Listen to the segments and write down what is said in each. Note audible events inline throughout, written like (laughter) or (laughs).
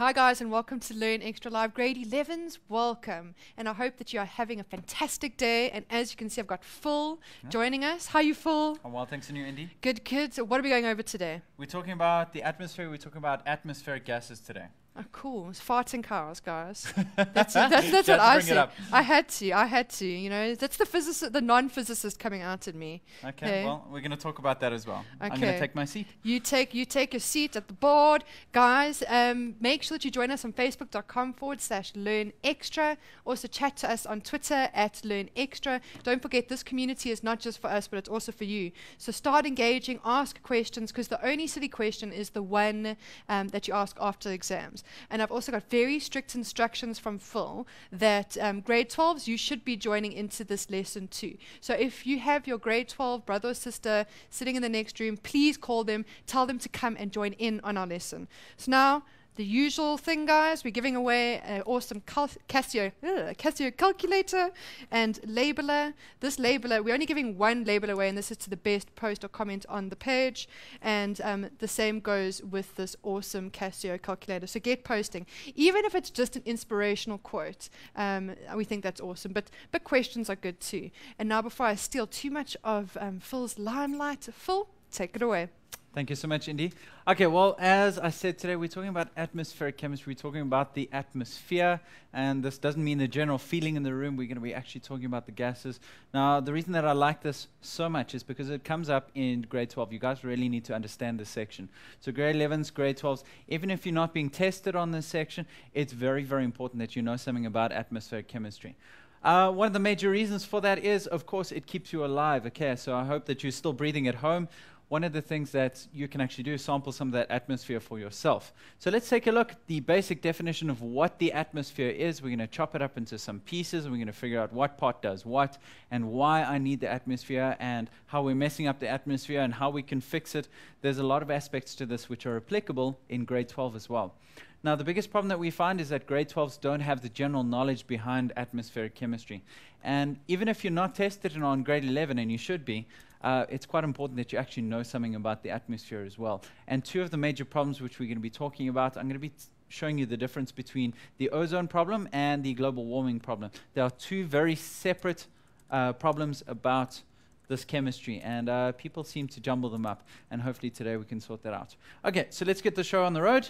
Hi, guys, and welcome to Learn Extra Live. Grade 11s, welcome. And I hope that you are having a fantastic day. And as you can see, I've got Phil Yeah. joining us. How you, Phil? Oh, well, thanks to you, Indy. Good kids. What are we going over today? We're talking about the atmosphere. We're talking about atmospheric gases today. Oh, cool. It's farting cars, guys. (laughs) That's, that's, that's You what I it said. I had to. I had to. You know, that's the physicist, the non-physicist coming out in me. Okay, Okay. well, we're going to talk about that as well. I'm going to take my seat. You take you take your seat at the board, guys. Um, make sure that you join us on Facebook.com forward slash Learn Extra. Also chat to us on Twitter at Learn Extra. Don't forget this community is not just for us, but it's also for you. So start engaging, ask questions, because the only silly question is the one um, that you ask after exams. And I've also got very strict instructions from Phil that um, grade 12s you should be joining into this lesson too. So if you have your grade 12 brother or sister sitting in the next room, please call them, tell them to come and join in on our lesson. So now, the usual thing, guys, we're giving away an awesome Casio, ugh, Casio calculator and labeler. This labeler, we're only giving one labeler away, and this is to the best post or comment on the page. And um, the same goes with this awesome Casio calculator. So get posting, even if it's just an inspirational quote. Um, we think that's awesome. But but questions are good too. And now, before I steal too much of um, Phil's limelight, Phil, take it away. Thank you so much, Indy. Okay, well, as I said today, we're talking about atmospheric chemistry. We're talking about the atmosphere, and this doesn't mean the general feeling in the room. We're going to be actually talking about the gases. Now, the reason that I like this so much is because it comes up in grade 12. You guys really need to understand this section. So, grade 11s, grade 12s, even if you're not being tested on this section, it's very, very important that you know something about atmospheric chemistry. Uh, one of the major reasons for that is, of course, it keeps you alive. Okay, so I hope that you're still breathing at home one of the things that you can actually do is sample some of that atmosphere for yourself. So let's take a look at the basic definition of what the atmosphere is. We're going to chop it up into some pieces and we're going to figure out what part does what and why I need the atmosphere and how we're messing up the atmosphere and how we can fix it. There's a lot of aspects to this which are applicable in grade 12 as well. Now, the biggest problem that we find is that grade 12s don't have the general knowledge behind atmospheric chemistry. And even if you're not tested on grade 11, and you should be, uh, it's quite important that you actually know something about the atmosphere as well. And two of the major problems which we're going to be talking about, I'm going to be showing you the difference between the ozone problem and the global warming problem. There are two very separate uh, problems about this chemistry, and uh, people seem to jumble them up. And hopefully today we can sort that out. Okay, so let's get the show on the road.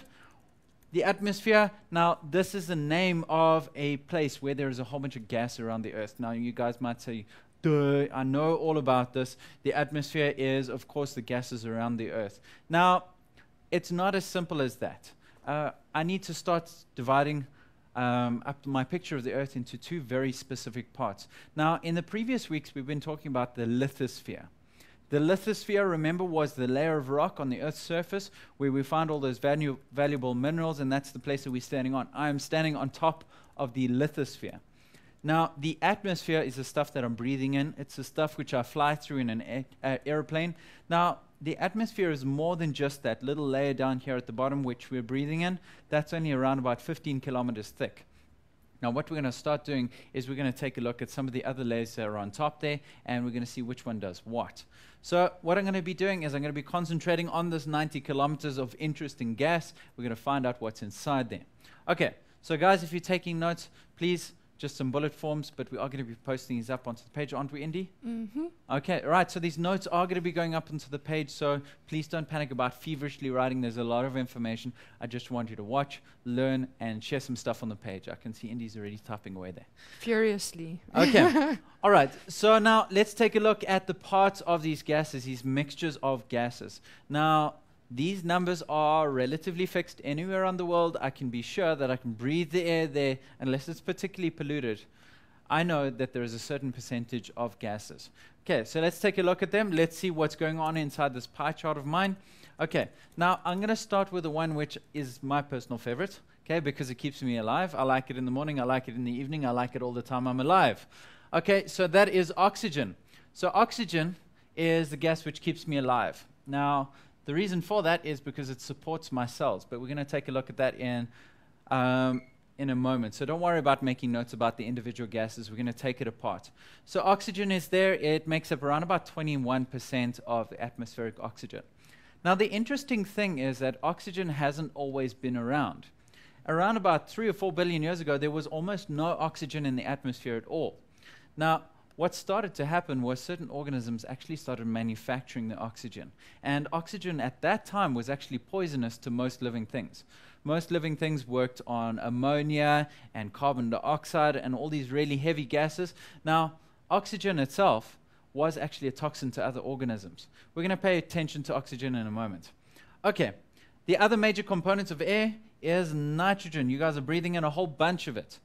The atmosphere, now, this is the name of a place where there is a whole bunch of gas around the earth. Now, you guys might say, Duh, I know all about this. The atmosphere is, of course, the gases around the earth. Now, it's not as simple as that. Uh, I need to start dividing um, up my picture of the earth into two very specific parts. Now, in the previous weeks, we've been talking about the lithosphere. The lithosphere, remember, was the layer of rock on the Earth's surface where we find all those valu- valuable minerals, and that's the place that we're standing on. I am standing on top of the lithosphere. Now, the atmosphere is the stuff that I'm breathing in. It's the stuff which I fly through in an a- airplane. Now, the atmosphere is more than just that little layer down here at the bottom which we're breathing in. That's only around about 15 kilometers thick. Now, what we're going to start doing is we're going to take a look at some of the other layers that are on top there, and we're going to see which one does what. So, what I'm going to be doing is I'm going to be concentrating on this 90 kilometers of interesting gas. We're going to find out what's inside there. Okay, so guys, if you're taking notes, please just some bullet forms, but we are going to be posting these up onto the page, aren't we, Indy? Mm-hmm. Okay, right. So these notes are going to be going up onto the page. So please don't panic about feverishly writing. There's a lot of information. I just want you to watch, learn, and share some stuff on the page. I can see Indy's already typing away there. Furiously. Okay. (laughs) All right. So now let's take a look at the parts of these gases, these mixtures of gases. Now, these numbers are relatively fixed anywhere around the world. I can be sure that I can breathe the air there unless it's particularly polluted. I know that there is a certain percentage of gases. Okay, so let's take a look at them. Let's see what's going on inside this pie chart of mine. Okay, now I'm going to start with the one which is my personal favorite, okay, because it keeps me alive. I like it in the morning, I like it in the evening, I like it all the time I'm alive. Okay, so that is oxygen. So oxygen is the gas which keeps me alive. Now, the reason for that is because it supports my cells, but we're going to take a look at that in um, in a moment. So don't worry about making notes about the individual gases. We're going to take it apart. So oxygen is there. It makes up around about 21% of the atmospheric oxygen. Now the interesting thing is that oxygen hasn't always been around. around about three or four billion years ago, there was almost no oxygen in the atmosphere at all. Now, what started to happen was certain organisms actually started manufacturing the oxygen. And oxygen at that time was actually poisonous to most living things. Most living things worked on ammonia and carbon dioxide and all these really heavy gases. Now, oxygen itself was actually a toxin to other organisms. We're going to pay attention to oxygen in a moment. Okay, the other major component of air is nitrogen. You guys are breathing in a whole bunch of it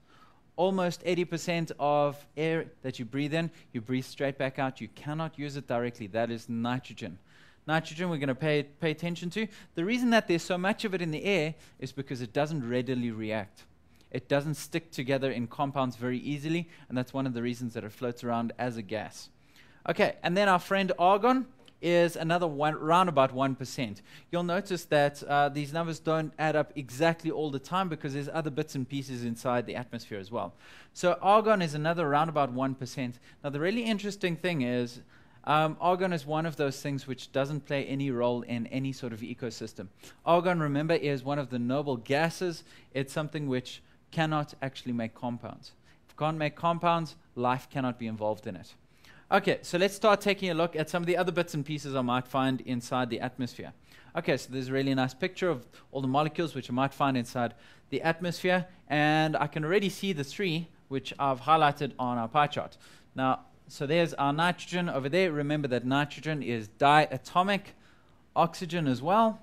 almost 80% of air that you breathe in, you breathe straight back out. You cannot use it directly. That is nitrogen. Nitrogen, we're going to pay, pay attention to. The reason that there's so much of it in the air is because it doesn't readily react. It doesn't stick together in compounds very easily, and that's one of the reasons that it floats around as a gas. Okay, and then our friend argon is another one, round about 1%. You'll notice that uh, these numbers don't add up exactly all the time because there's other bits and pieces inside the atmosphere as well. So argon is another round about 1%. Now, the really interesting thing is um, argon is one of those things which doesn't play any role in any sort of ecosystem. Argon, remember, is one of the noble gases. It's something which cannot actually make compounds. If it can't make compounds, life cannot be involved in it. Okay, so let's start taking a look at some of the other bits and pieces I might find inside the atmosphere. Okay, so there's a really nice picture of all the molecules which I might find inside the atmosphere, and I can already see the three which I've highlighted on our pie chart. Now, so there's our nitrogen over there. Remember that nitrogen is diatomic, oxygen as well.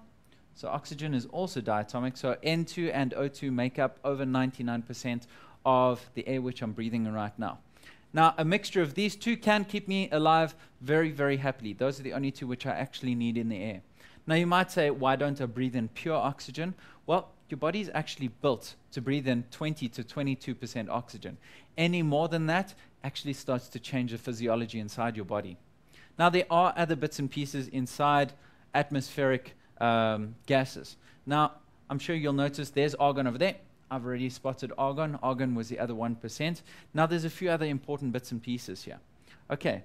So oxygen is also diatomic. So N2 and O2 make up over 99% of the air which I'm breathing in right now. Now, a mixture of these two can keep me alive very, very happily. Those are the only two which I actually need in the air. Now, you might say, why don't I breathe in pure oxygen? Well, your body is actually built to breathe in 20 to 22% oxygen. Any more than that actually starts to change the physiology inside your body. Now, there are other bits and pieces inside atmospheric um, gases. Now, I'm sure you'll notice there's argon over there. I've already spotted argon. Argon was the other 1%. Now there's a few other important bits and pieces here. Okay,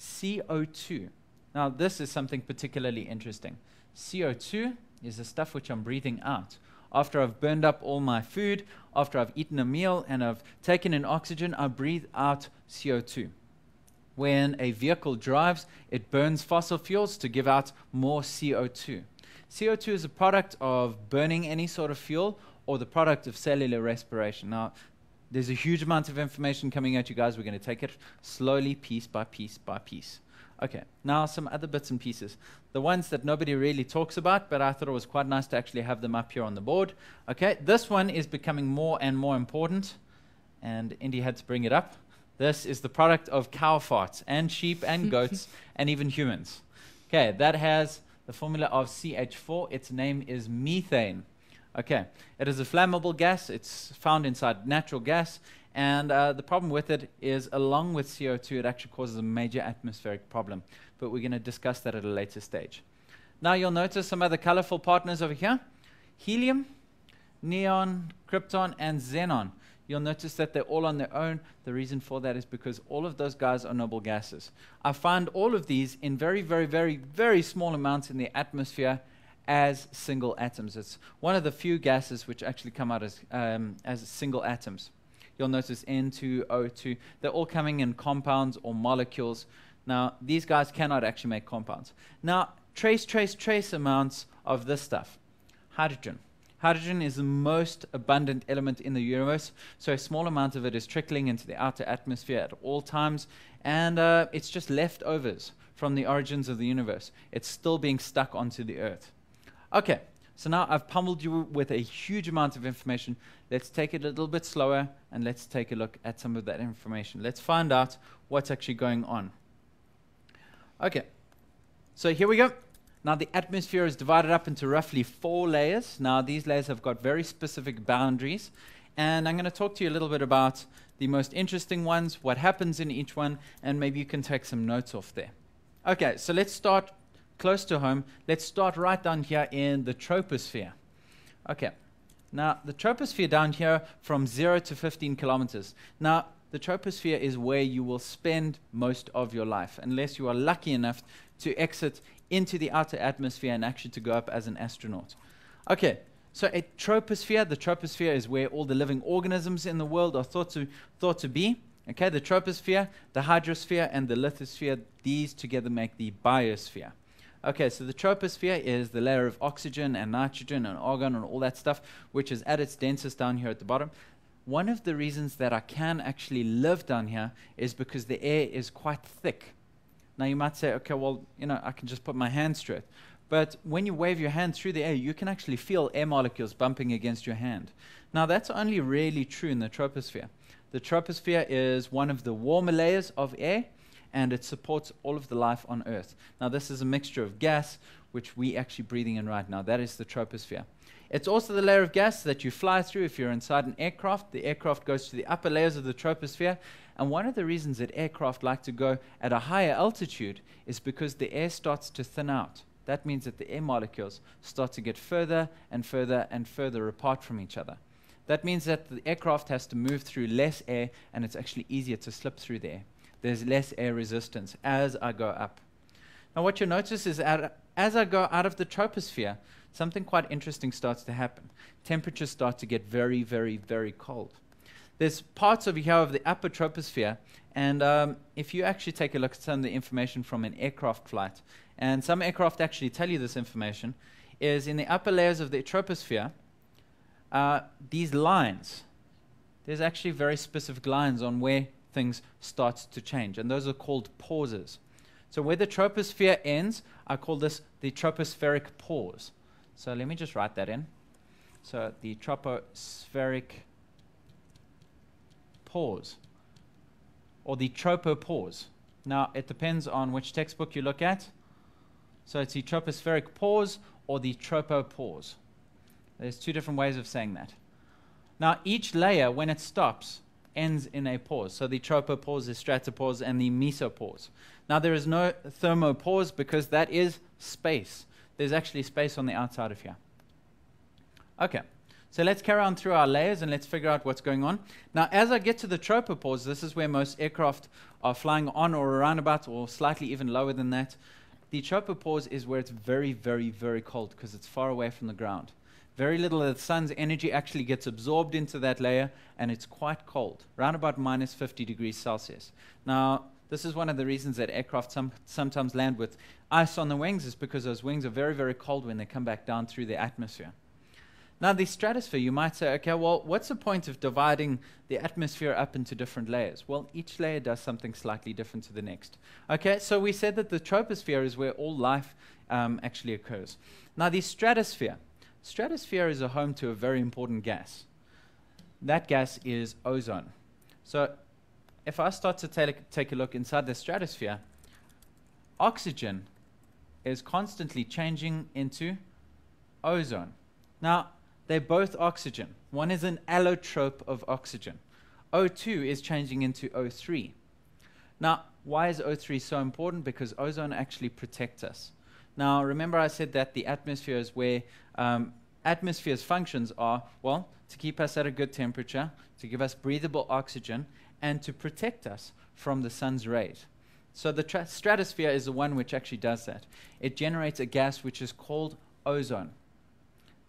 CO2. Now this is something particularly interesting. CO2 is the stuff which I'm breathing out. After I've burned up all my food, after I've eaten a meal and I've taken in oxygen, I breathe out CO2. When a vehicle drives, it burns fossil fuels to give out more CO2. CO2 is a product of burning any sort of fuel or the product of cellular respiration. Now, there's a huge amount of information coming at you guys. We're going to take it slowly, piece by piece by piece. Okay, now some other bits and pieces. The ones that nobody really talks about, but I thought it was quite nice to actually have them up here on the board. Okay, this one is becoming more and more important, and Indy had to bring it up. This is the product of cow farts, and sheep, and (laughs) goats, and even humans. Okay, that has the formula of CH4. Its name is methane. Okay, it is a flammable gas. It's found inside natural gas. And uh, the problem with it is, along with CO2, it actually causes a major atmospheric problem. But we're going to discuss that at a later stage. Now, you'll notice some other colorful partners over here helium, neon, krypton, and xenon. You'll notice that they're all on their own. The reason for that is because all of those guys are noble gases. I find all of these in very, very, very, very small amounts in the atmosphere as single atoms. It's one of the few gases which actually come out as, um, as single atoms. You'll notice N2O2, they're all coming in compounds or molecules. Now, these guys cannot actually make compounds. Now, trace, trace, trace amounts of this stuff. Hydrogen. Hydrogen is the most abundant element in the universe, so a small amount of it is trickling into the outer atmosphere at all times, and uh, it's just leftovers from the origins of the universe. It's still being stuck onto the earth. Okay, so now I've pummeled you with a huge amount of information. Let's take it a little bit slower and let's take a look at some of that information. Let's find out what's actually going on. Okay, so here we go. Now the atmosphere is divided up into roughly four layers. Now these layers have got very specific boundaries. And I'm going to talk to you a little bit about the most interesting ones, what happens in each one, and maybe you can take some notes off there. Okay, so let's start close to home, let's start right down here in the troposphere. Okay, now the troposphere down here from 0 to 15 kilometers. Now, the troposphere is where you will spend most of your life, unless you are lucky enough to exit into the outer atmosphere and actually to go up as an astronaut. Okay, So a troposphere, the troposphere is where all the living organisms in the world are thought to, thought to be. Okay, the troposphere, the hydrosphere, and the lithosphere, these together make the biosphere. Okay, so the troposphere is the layer of oxygen and nitrogen and argon and all that stuff, which is at its densest down here at the bottom. One of the reasons that I can actually live down here is because the air is quite thick. Now you might say, okay, well, you know, I can just put my hand through it. But when you wave your hand through the air, you can actually feel air molecules bumping against your hand. Now that's only really true in the troposphere. The troposphere is one of the warmer layers of air, and it supports all of the life on Earth. Now, this is a mixture of gas, which we're actually breathing in right now. That is the troposphere. It's also the layer of gas that you fly through if you're inside an aircraft. The aircraft goes to the upper layers of the troposphere. And one of the reasons that aircraft like to go at a higher altitude is because the air starts to thin out. That means that the air molecules start to get further and further and further apart from each other. That means that the aircraft has to move through less air and it's actually easier to slip through the air there's less air resistance as I go up. Now, what you notice is as I go out of the troposphere, something quite interesting starts to happen. Temperatures start to get very, very, very cold. There's parts of here of the upper troposphere, and um, if you actually take a look at some of the information from an aircraft flight, and some aircraft actually tell you this information, is in the upper layers of the troposphere, uh, these lines, there's actually very specific lines on where things start to change. And those are called pauses. So where the troposphere ends, I call this the tropospheric pause. So let me just write that in. So the tropospheric pause, or the tropopause. Now, it depends on which textbook you look at. So it's the tropospheric pause or the tropopause. There's two different ways of saying that. Now, each layer, when it stops, ends in a pause. So the tropopause, the stratopause, and the mesopause. Now there is no thermopause because that is space. There's actually space on the outside of here. Okay, so let's carry on through our layers and let's figure out what's going on. Now as I get to the tropopause, this is where most aircraft are flying on or around about or slightly even lower than that. The tropopause is where it's very, very, very cold because it's far away from the ground. Very little of the sun's energy actually gets absorbed into that layer, and it's quite cold, around about minus 50 degrees Celsius. Now, this is one of the reasons that aircraft some, sometimes land with ice on the wings, is because those wings are very, very cold when they come back down through the atmosphere. Now, the stratosphere, you might say, okay, well, what's the point of dividing the atmosphere up into different layers? Well, each layer does something slightly different to the next. Okay, so we said that the troposphere is where all life um, actually occurs. Now, the stratosphere, Stratosphere is a home to a very important gas. That gas is ozone. So if I start to take, a look inside the stratosphere, oxygen is constantly changing into ozone. Now, they're both oxygen. One is an allotrope of oxygen. O2 is changing into O3. Now, why is O3 so important? Because ozone actually protects us. Now, remember I said that the atmosphere is where um, atmosphere's functions are, well, to keep us at a good temperature, to give us breathable oxygen, and to protect us from the sun's rays. So the stratosphere is the one which actually does that. It generates a gas which is called ozone.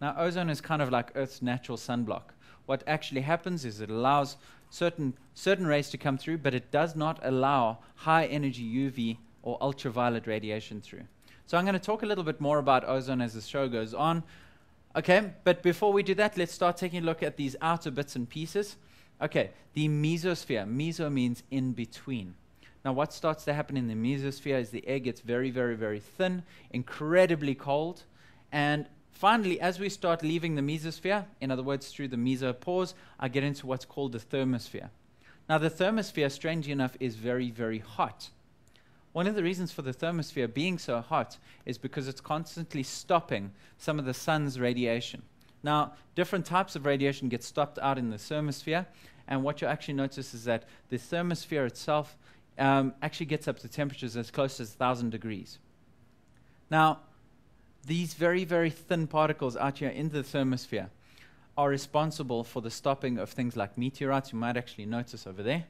Now, ozone is kind of like Earth's natural sunblock. What actually happens is it allows certain, certain rays to come through, but it does not allow high energy UV or ultraviolet radiation through. So I'm going to talk a little bit more about ozone as the show goes on. Okay, but before we do that, let's start taking a look at these outer bits and pieces. Okay, the mesosphere. Meso means in between. Now, what starts to happen in the mesosphere is the air gets very, very, very thin, incredibly cold, and finally, as we start leaving the mesosphere, in other words, through the mesopause, I get into what's called the thermosphere. Now, the thermosphere, strangely enough, is very, very hot. One of the reasons for the thermosphere being so hot is because it's constantly stopping some of the sun's radiation. Now, different types of radiation get stopped out in the thermosphere, and what you actually notice is that the thermosphere itself um, actually gets up to temperatures as close as 1,000 degrees. Now, these very, very thin particles out here in the thermosphere are responsible for the stopping of things like meteorites. You might actually notice over there.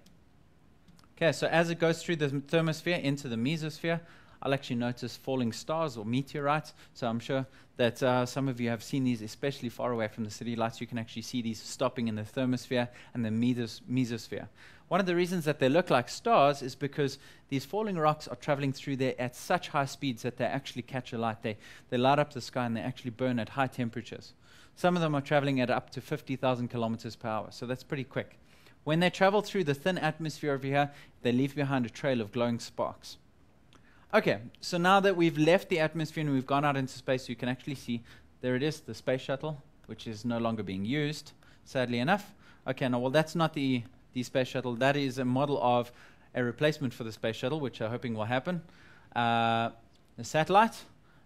Okay, so as it goes through the thermosphere into the mesosphere, I'll actually notice falling stars or meteorites. So I'm sure that uh, some of you have seen these, especially far away from the city lights. You can actually see these stopping in the thermosphere and the mesos- mesosphere. One of the reasons that they look like stars is because these falling rocks are traveling through there at such high speeds that they actually catch a light. They, they light up the sky and they actually burn at high temperatures. Some of them are traveling at up to 50,000 kilometers per hour, so that's pretty quick. When they travel through the thin atmosphere over here, they leave behind a trail of glowing sparks. Okay, so now that we've left the atmosphere and we've gone out into space, you can actually see there it is, the space shuttle, which is no longer being used, sadly enough. Okay, now, well, that's not the the space shuttle. That is a model of a replacement for the space shuttle, which I'm hoping will happen. Uh, the satellite,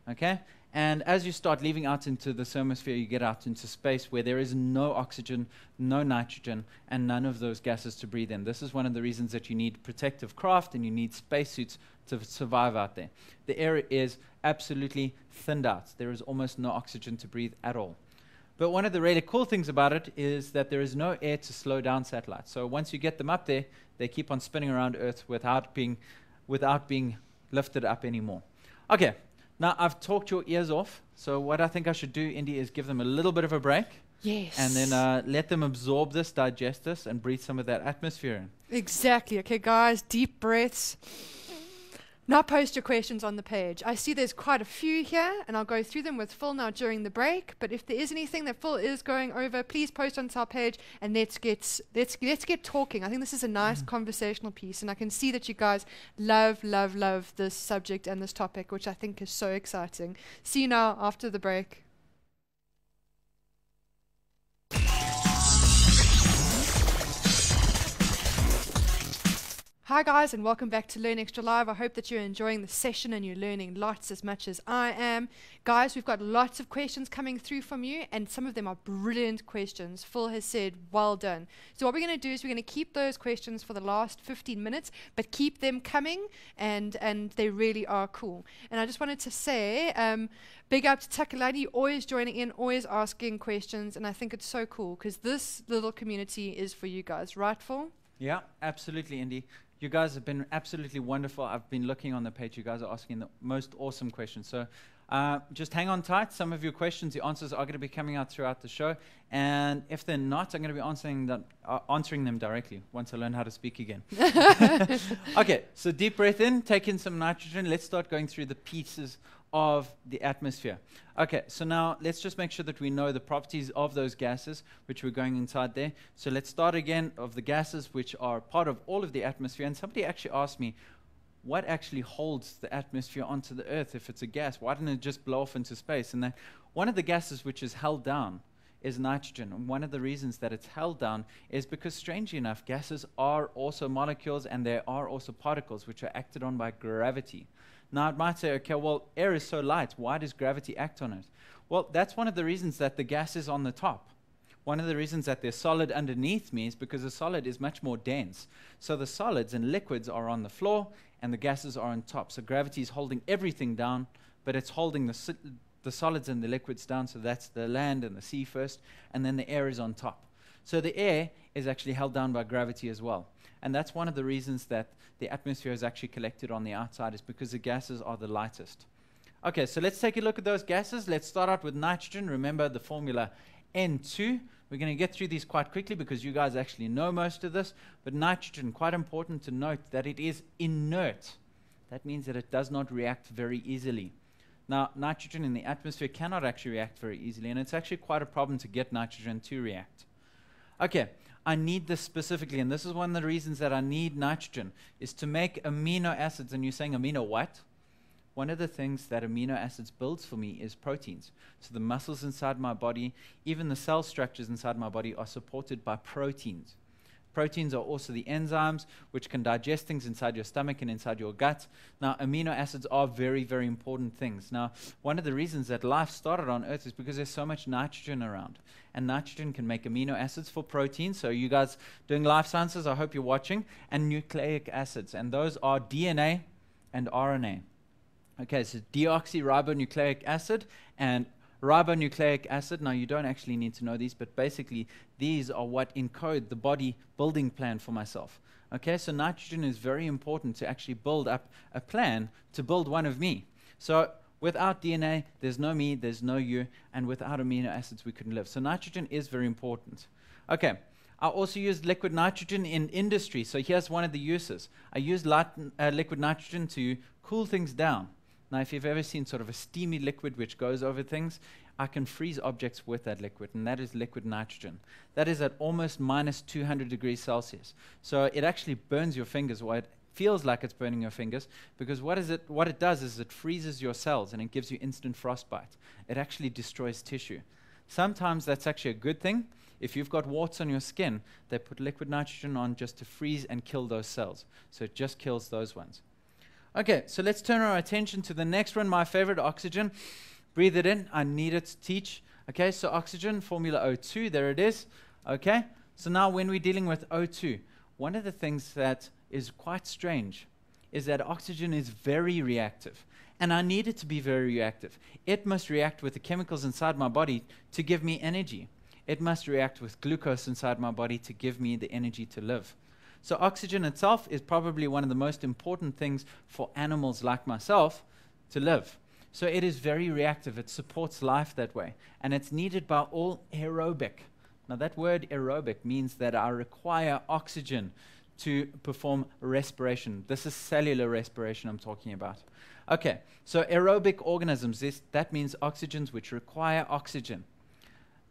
okay? And as you start leaving out into the thermosphere, you get out into space where there is no oxygen, no nitrogen, and none of those gases to breathe in. This is one of the reasons that you need protective craft and you need spacesuits to survive out there. The air is absolutely thinned out. There is almost no oxygen to breathe at all. But one of the really cool things about it is that there is no air to slow down satellites. So once you get them up there, they keep on spinning around Earth without being, without being lifted up anymore. Okay, now I've talked your ears off. So what I think I should do, Indy, is give them a little bit of a break. Yes. And then uh, let them absorb this, digest this, and breathe some of that atmosphere in. Exactly. Okay, guys, deep breaths. Now post your questions on the page. I see there's quite a few here, and I'll go through them with Phil now during the break. But if there is anything that Phil is going over, please post on our page and let's get let's let's get talking. I think this is a nice mm. conversational piece, and I can see that you guys love, love, love this subject and this topic, which I think is so exciting. See you now after the break. Hi, guys, and welcome back to Learn Extra Live. I hope that you're enjoying the session and you're learning lots as much as I am. Guys, we've got lots of questions coming through from you, and some of them are brilliant questions. Phil has said, Well done. So, what we're going to do is we're going to keep those questions for the last 15 minutes, but keep them coming, and, and they really are cool. And I just wanted to say, um, big up to Takaladi, always joining in, always asking questions, and I think it's so cool because this little community is for you guys, right, Phil? Yeah, absolutely, Indy. You guys have been absolutely wonderful. I've been looking on the page. You guys are asking the most awesome questions. So uh, just hang on tight. Some of your questions, the answers are going to be coming out throughout the show. And if they're not, I'm going to be answering them, uh, answering them directly once I learn how to speak again. (laughs) okay, so deep breath in, take in some nitrogen. Let's start going through the pieces of the atmosphere. Okay, so now let's just make sure that we know the properties of those gases, which we're going inside there. So let's start again of the gases which are part of all of the atmosphere. And somebody actually asked me, what actually holds the atmosphere onto the earth if it's a gas? Why didn't it just blow off into space? And then one of the gases which is held down is nitrogen. And one of the reasons that it's held down is because, strangely enough, gases are also molecules and there are also particles which are acted on by gravity. Now, it might say, okay, well, air is so light. Why does gravity act on it? Well, that's one of the reasons that the gas is on the top. One of the reasons that there's solid underneath me is because the solid is much more dense. So the solids and liquids are on the floor and the gases are on top. So gravity is holding everything down, but it's holding the, the solids and the liquids down. So that's the land and the sea first, and then the air is on top. So the air is actually held down by gravity as well. And that's one of the reasons that the atmosphere is actually collected on the outside, is because the gases are the lightest. Okay, so let's take a look at those gases. Let's start out with nitrogen. Remember the formula N2. We're going to get through these quite quickly because you guys actually know most of this. But nitrogen, quite important to note that it is inert. That means that it does not react very easily. Now, nitrogen in the atmosphere cannot actually react very easily, and it's actually quite a problem to get nitrogen to react. Okay, I need this specifically, and this is one of the reasons that I need nitrogen, is to make amino acids. And you're saying amino what? One of the things that amino acids builds for me is proteins. So the muscles inside my body, even the cell structures inside my body are supported by proteins. Proteins are also the enzymes which can digest things inside your stomach and inside your gut. Now, amino acids are very, very important things. Now, one of the reasons that life started on Earth is because there's so much nitrogen around. And nitrogen can make amino acids for proteins. So, you guys doing life sciences, I hope you're watching, and nucleic acids. And those are DNA and RNA. Okay, so deoxyribonucleic acid and ribonucleic acid. Now, you don't actually need to know these, but basically, these are what encode the body building plan for myself. Okay, so nitrogen is very important to actually build up a plan to build one of me. So without DNA, there's no me, there's no you, and without amino acids, we couldn't live. So nitrogen is very important. Okay, I also use liquid nitrogen in industry. So here's one of the uses. I use uh, liquid nitrogen to cool things down. Now, if you've ever seen sort of a steamy liquid which goes over things, I can freeze objects with that liquid, and that is liquid nitrogen. That is at almost minus 200 degrees Celsius. So it actually burns your fingers, or it feels like it's burning your fingers, because what, is it, what it does is it freezes your cells and it gives you instant frostbite. It actually destroys tissue. Sometimes that's actually a good thing. If you've got warts on your skin, they put liquid nitrogen on just to freeze and kill those cells. So it just kills those ones. Okay, so let's turn our attention to the next one, my favorite, oxygen. Breathe it in. I need it to teach. Okay, so oxygen, formula O2, there it is. Okay, so now when we're dealing with O2, one of the things that is quite strange is that oxygen is very reactive. And I need it to be very reactive. It must react with the chemicals inside my body to give me energy. It must react with glucose inside my body to give me the energy to live. So, oxygen itself is probably one of the most important things for animals like myself to live. So it is very reactive. It supports life that way. And it's needed by all aerobic. Now, that word aerobic means that I require oxygen to perform respiration. This is cellular respiration I'm talking about. Okay, so aerobic organisms, this, that means oxygens which require oxygen.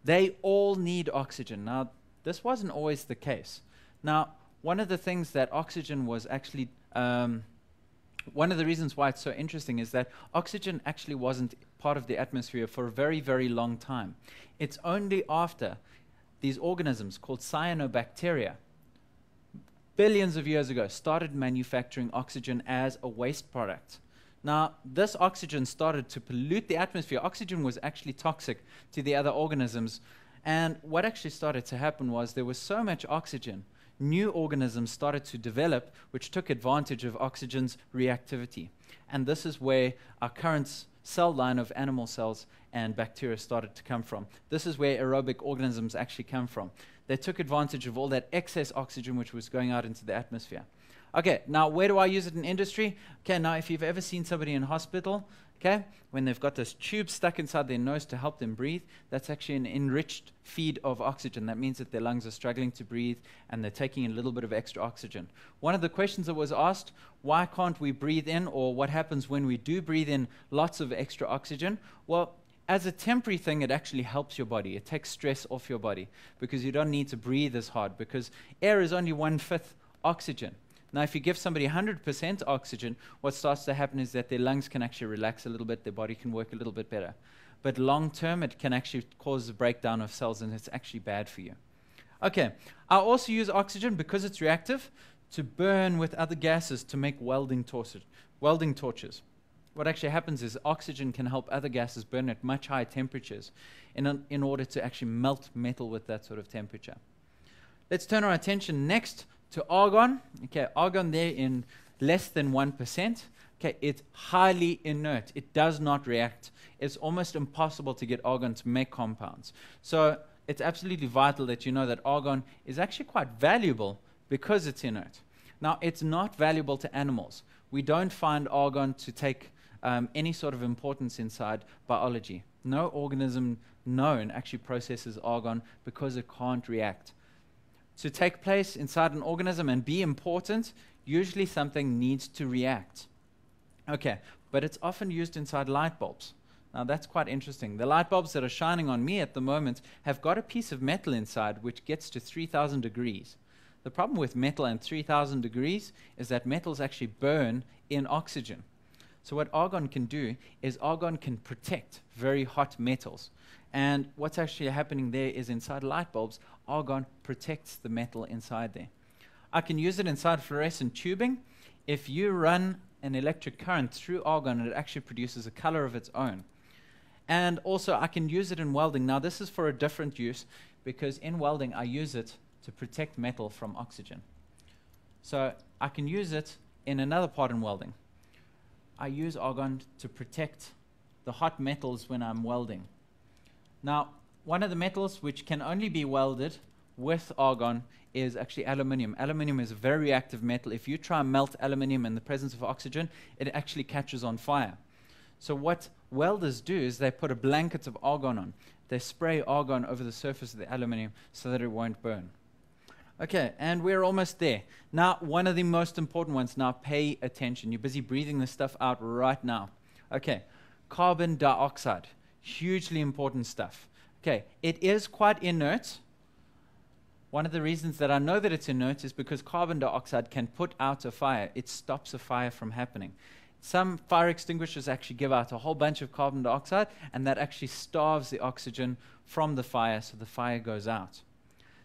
They all need oxygen. Now, this wasn't always the case. Now, one of the things that oxygen was actually um, one of the reasons why it's so interesting is that oxygen actually wasn't part of the atmosphere for a very, very long time. It's only after these organisms called cyanobacteria, billions of years ago, started manufacturing oxygen as a waste product. Now, this oxygen started to pollute the atmosphere. Oxygen was actually toxic to the other organisms. And what actually started to happen was there was so much oxygen new organisms started to develop which took advantage of oxygen's reactivity. And this is where our current cell line of animal cells and bacteria started to come from. This is where aerobic organisms actually come from. They took advantage of all that excess oxygen which was going out into the atmosphere. Okay, now where do I use it in industry? Okay, now if you've ever seen somebody in hospital, Okay? When they've got this tube stuck inside their nose to help them breathe, that's actually an enriched feed of oxygen. That means that their lungs are struggling to breathe and they're taking in a little bit of extra oxygen. One of the questions that was asked, why can't we breathe in or what happens when we do breathe in lots of extra oxygen? Well, as a temporary thing, it actually helps your body. It takes stress off your body because you don't need to breathe as hard because air is only one fifth oxygen. Now, if you give somebody 100% oxygen, what starts to happen is that their lungs can actually relax a little bit, their body can work a little bit better. But long term, it can actually cause a breakdown of cells, and it's actually bad for you. Okay, I also use oxygen because it's reactive to burn with other gases to make welding, torches. welding torches. What actually happens is oxygen can help other gases burn at much higher temperatures in, in order to actually melt metal with that sort of temperature. Let's turn our attention next to argon. Okay, argon there in less than 1%. Okay, it's highly inert. It does not react. It's almost impossible to get argon to make compounds. So it's absolutely vital that you know that argon is actually quite valuable because it's inert. Now, it's not valuable to animals. We don't find argon to take um, any sort of importance inside biology. No organism known actually processes argon because it can't react to take place inside an organism and be important, usually something needs to react. Okay, but it's often used inside light bulbs. Now that's quite interesting. The light bulbs that are shining on me at the moment have got a piece of metal inside which gets to 3000 degrees. The problem with metal and 3000 degrees is that metals actually burn in oxygen. So what argon can do is argon can protect very hot metals. And what's actually happening there is inside light bulbs, argon protects the metal inside there. I can use it inside fluorescent tubing. If you run an electric current through argon, it actually produces a color of its own. And also, I can use it in welding. Now, this is for a different use because in welding, I use it to protect metal from oxygen. So, I can use it in another part in welding. I use argon to protect the hot metals when I'm welding. Now, one of the metals which can only be welded with argon is actually aluminium. Aluminium is a very reactive metal. If you try and melt aluminium in the presence of oxygen, it actually catches on fire. So what welders do is they put a blanket of argon on. They spray argon over the surface of the aluminium so that it won't burn. Okay, and we're almost there. Now, one of the most important ones. Now, pay attention. You're busy breathing this stuff out right now. Okay, carbon dioxide. Hugely important stuff. Okay, it is quite inert. One of the reasons that I know that it's inert is because carbon dioxide can put out a fire. It stops a fire from happening. Some fire extinguishers actually give out a whole bunch of carbon dioxide, and that actually starves the oxygen from the fire, so the fire goes out.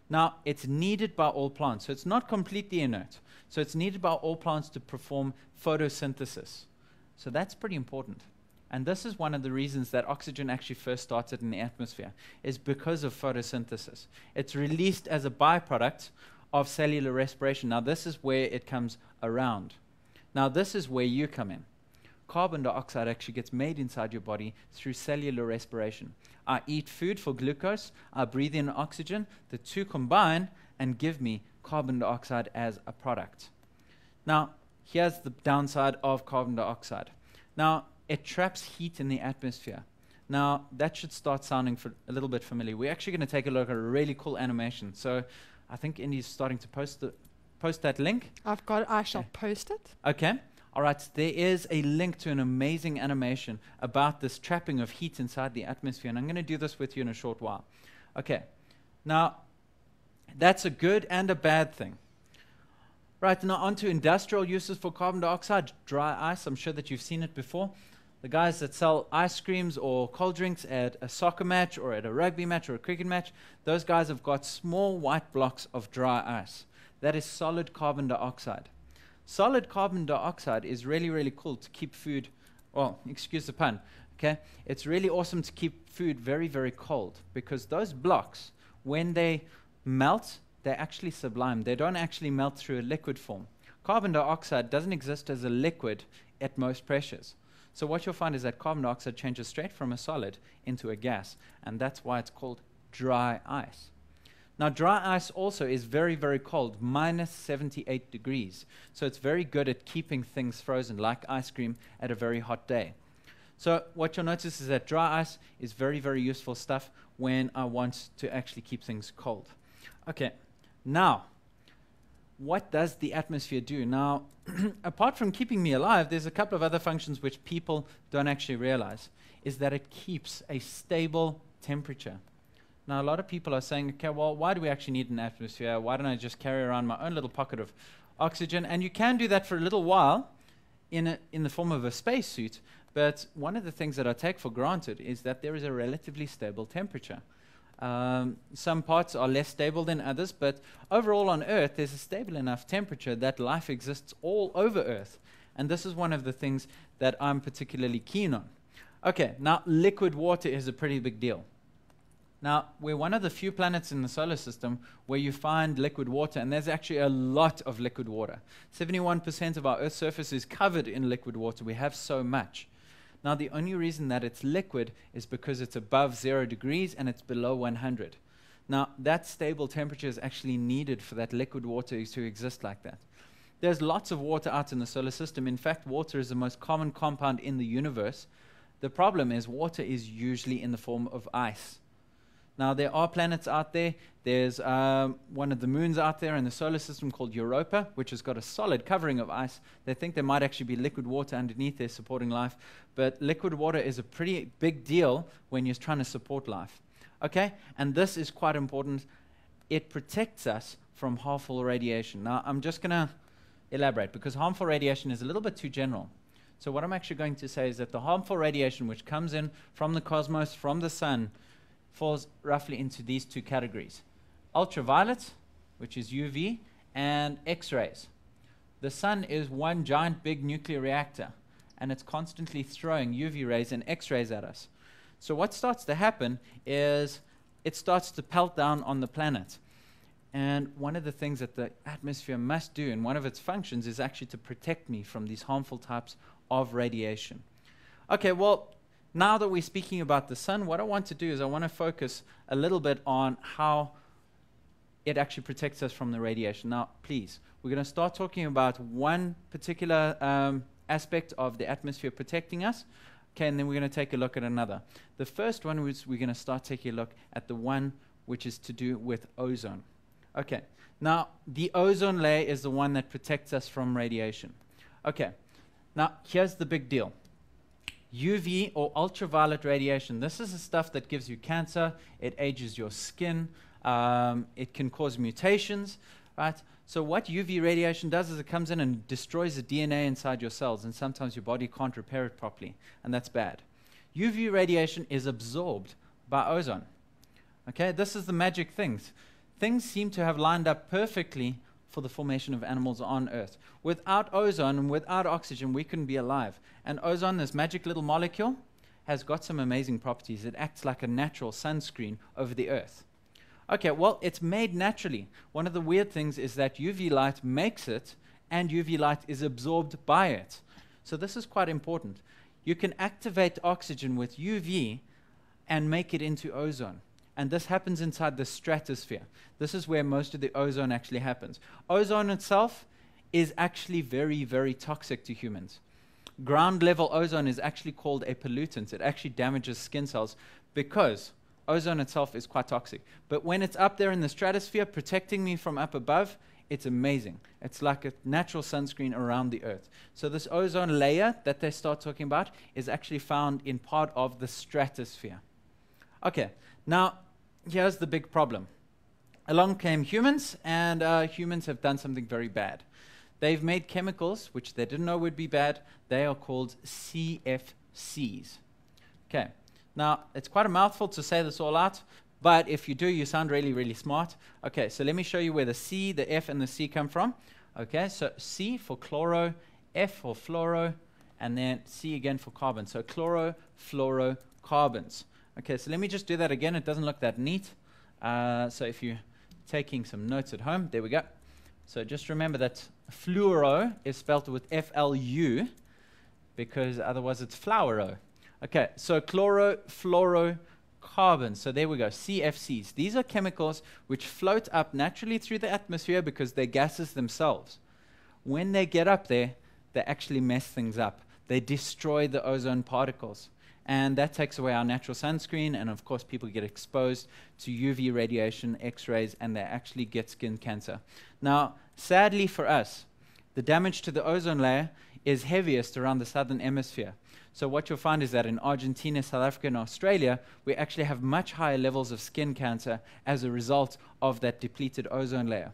Now, it's needed by all plants, so it's not completely inert. So it's needed by all plants to perform photosynthesis. So that's pretty important. And this is one of the reasons that oxygen actually first started in the atmosphere, is because of photosynthesis. It's released as a byproduct of cellular respiration. Now, this is where it comes around. Now, this is where you come in. Carbon dioxide actually gets made inside your body through cellular respiration. I eat food for glucose, I breathe in oxygen, the two combine and give me carbon dioxide as a product. Now, here's the downside of carbon dioxide. Now, it traps heat in the atmosphere. Now, that should start sounding a little bit familiar. We're actually going to take a look at a really cool animation. So, I think Indy's starting to post the, post that link. I've got. it. I shall post it. Okay. All right. There is a link to an amazing animation about this trapping of heat inside the atmosphere, and I'm going to do this with you in a short while. Okay. Now, that's a good and a bad thing. Right. Now, on to industrial uses for carbon dioxide. Dry ice. I'm sure that you've seen it before. The guys that sell ice creams or cold drinks at a soccer match or at a rugby match or a cricket match, those guys have got small white blocks of dry ice. That is solid carbon dioxide. Solid carbon dioxide is really, really cool to keep food, well, excuse the pun, okay? It's really awesome to keep food very, very cold because those blocks, when they melt, they're actually sublime. They don't actually melt through a liquid form. Carbon dioxide doesn't exist as a liquid at most pressures. So what you'll find is that carbon dioxide changes straight from a solid into a gas, and that's why it's called dry ice. Now, dry ice also is very, very cold, minus 78 degrees. So it's very good at keeping things frozen, like ice cream at a very hot day. So what you'll notice is that dry ice is very, very useful stuff when I want to actually keep things cold. Okay, now, what does the atmosphere do? Now, (clears throat) apart from keeping me alive, there's a couple of other functions which people don't actually realize, is that it keeps a stable temperature. Now, a lot of people are saying, okay, well, why do we actually need an atmosphere? Why don't I just carry around my own little pocket of oxygen? And you can do that for a little while in, a, in the form of a spacesuit. But one of the things that I take for granted is that there is a relatively stable temperature. Um, some parts are less stable than others, but overall on Earth, there's a stable enough temperature that life exists all over Earth. And this is one of the things that I'm particularly keen on. Okay, now liquid water is a pretty big deal. Now, we're one of the few planets in the solar system where you find liquid water, and there's actually a lot of liquid water. 71% of our Earth's surface is covered in liquid water. We have so much. Now, the only reason that it's liquid is because it's above zero degrees and it's below 100. Now, that stable temperature is actually needed for that liquid water to exist like that. There's lots of water out in the solar system. In fact, water is the most common compound in the universe. The problem is, water is usually in the form of ice. Now, there are planets out there. There's um, one of the moons out there in the solar system called Europa, which has got a solid covering of ice. They think there might actually be liquid water underneath there supporting life. But liquid water is a pretty big deal when you're trying to support life. Okay? And this is quite important. It protects us from harmful radiation. Now, I'm just going to elaborate because harmful radiation is a little bit too general. So, what I'm actually going to say is that the harmful radiation which comes in from the cosmos, from the sun, falls roughly into these two categories ultraviolet, which is UV, and X rays. The sun is one giant big nuclear reactor, and it's constantly throwing UV rays and X rays at us. So, what starts to happen is it starts to pelt down on the planet. And one of the things that the atmosphere must do, and one of its functions, is actually to protect me from these harmful types of radiation. Okay, well, now that we're speaking about the sun, what I want to do is I want to focus a little bit on how it actually protects us from the radiation. Now, please, we're going to start talking about one particular um, aspect of the atmosphere protecting us. Okay, and then we're going to take a look at another. The first one is we're going to start taking a look at the one which is to do with ozone. Okay, now the ozone layer is the one that protects us from radiation. Okay, now here's the big deal. UV or ultraviolet radiation. This is the stuff that gives you cancer. It ages your skin. Um, it can cause mutations, right? So what UV radiation does is it comes in and destroys the DNA inside your cells, and sometimes your body can't repair it properly, and that's bad. UV radiation is absorbed by ozone. Okay, this is the magic things. Things seem to have lined up perfectly for the formation of animals on Earth. Without ozone and without oxygen, we couldn't be alive. And ozone, this magic little molecule, has got some amazing properties. It acts like a natural sunscreen over the Earth. Okay, well, it's made naturally. One of the weird things is that UV light makes it, and UV light is absorbed by it. So this is quite important. You can activate oxygen with UV and make it into ozone. And this happens inside the stratosphere. This is where most of the ozone actually happens. Ozone itself is actually very, very toxic to humans. Ground level ozone is actually called a pollutant. It actually damages skin cells because ozone itself is quite toxic. But when it's up there in the stratosphere protecting me from up above, it's amazing. It's like a natural sunscreen around the earth. So, this ozone layer that they start talking about is actually found in part of the stratosphere. Okay, now here's the big problem. Along came humans, and uh, humans have done something very bad. They've made chemicals which they didn't know would be bad. They are called CFCs. Okay, now, it's quite a mouthful to say this all out, but if you do, you sound really, really smart. Okay, so let me show you where the C, the F, and the C come from. Okay, so C for chloro, F for fluoro, and then C again for carbon. So chloro chlorofluorocarbons. Okay, so let me just do that again. It doesn't look that neat. Uh, so if you're taking some notes at home, there we go. So just remember that fluoro is spelled with F-L-U because otherwise it's fluoro. Okay, so chlorofluorocarbons. So there we go, CFCs. These are chemicals which float up naturally through the atmosphere because they're gases themselves. When they get up there, they actually mess things up. They destroy the ozone particles. And that takes away our natural sunscreen, and of course, people get exposed to UV radiation, X rays, and they actually get skin cancer. Now, sadly for us, the damage to the ozone layer is heaviest around the southern hemisphere. So what you'll find is that in Argentina, South Africa, and Australia, we actually have much higher levels of skin cancer as a result of that depleted ozone layer.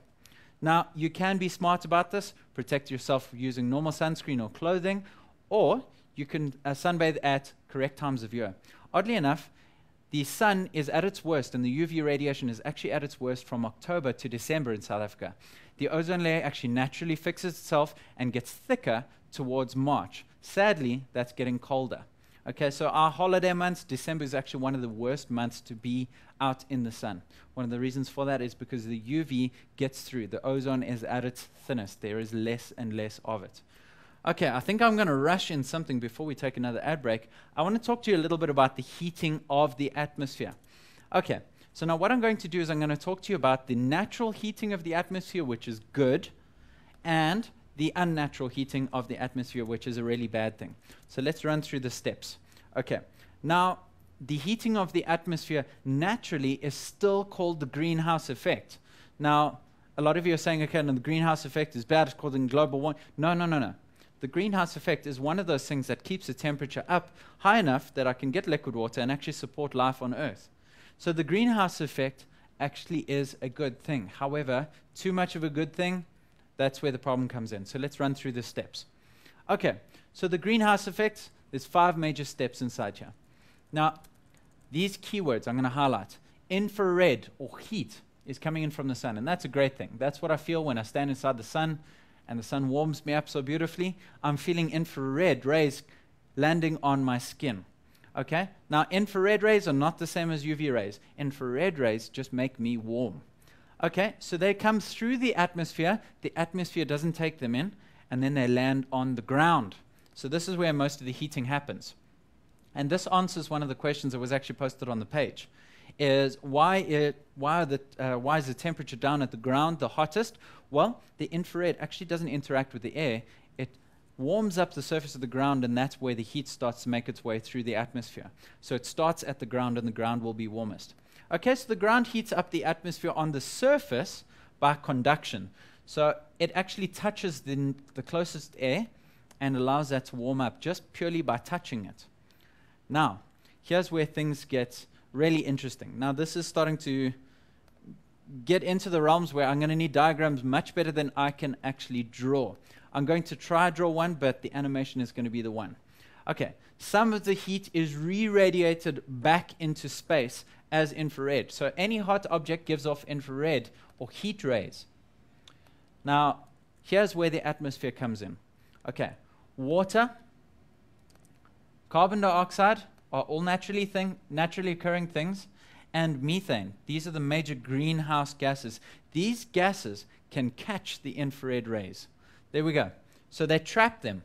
Now, you can be smart about this, protect yourself using normal sunscreen or clothing, or you can uh, sunbathe at correct times of year. Oddly enough, the sun is at its worst and the UV radiation is actually at its worst from October to December in South Africa. The ozone layer actually naturally fixes itself and gets thicker towards March. Sadly, that's getting colder. Okay, so our holiday months, December is actually one of the worst months to be out in the sun. One of the reasons for that is because the UV gets through. The ozone is at its thinnest. There is less and less of it. Okay, I think I'm going to rush in something before we take another ad break. I want to talk to you a little bit about the heating of the atmosphere. Okay, so now what I'm going to do is I'm going to talk to you about the natural heating of the atmosphere, which is good, and the unnatural heating of the atmosphere, which is a really bad thing. So let's run through the steps. Okay, now the heating of the atmosphere naturally is still called the greenhouse effect. Now, a lot of you are saying, okay, no, the greenhouse effect is bad, it's causing global warming. No, no, no, no. The greenhouse effect is one of those things that keeps the temperature up high enough that I can get liquid water and actually support life on Earth. So the greenhouse effect actually is a good thing. However, too much of a good thing that's where the problem comes in. So let's run through the steps. Okay, so the greenhouse effect, there's five major steps inside here. Now, these keywords I'm going to highlight. Infrared or heat is coming in from the sun, and that's a great thing. That's what I feel when I stand inside the sun and the sun warms me up so beautifully. I'm feeling infrared rays landing on my skin. Okay? Now, infrared rays are not the same as UV rays. Infrared rays just make me warm. Okay, so they come through the atmosphere. The atmosphere doesn't take them in, and then they land on the ground. So this is where most of the heating happens. And this answers one of the questions that was actually posted on the page. is why, it, why, the, uh, why is the temperature down at the ground the hottest? Well, the infrared actually doesn't interact with the air. It warms up the surface of the ground, and that's where the heat starts to make its way through the atmosphere. So it starts at the ground, and the ground will be warmest. Okay, so the ground heats up the atmosphere on the surface by conduction. So it actually touches the, the closest air and allows that to warm up just purely by touching it. Now, here's where things get really interesting. Now, this is starting to get into the realms where I'm going to need diagrams much better than I can actually draw. I'm going to try draw one, but the animation is going to be the one. Okay, some of the heat is re-radiated back into space as infrared. So any hot object gives off infrared or heat rays. Now, here's where the atmosphere comes in. Okay, water, carbon dioxide are all naturally, thing, naturally occurring things, and methane. These are the major greenhouse gases. These gases can catch the infrared rays. There we go. So they trap them.